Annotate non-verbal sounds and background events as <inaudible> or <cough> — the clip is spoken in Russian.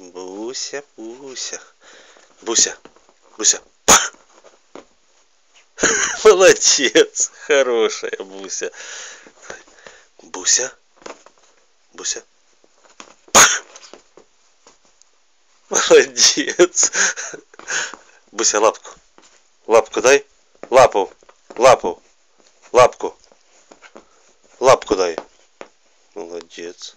Буся, Буся. Буся, Буся. Пах! <laughs> Молодец, хорошая Буся. Буся, Буся. Пах! Молодец. Буся, лапку. Лапку дай. Лапу. Лапу. Лапку. Лапку дай. Молодец.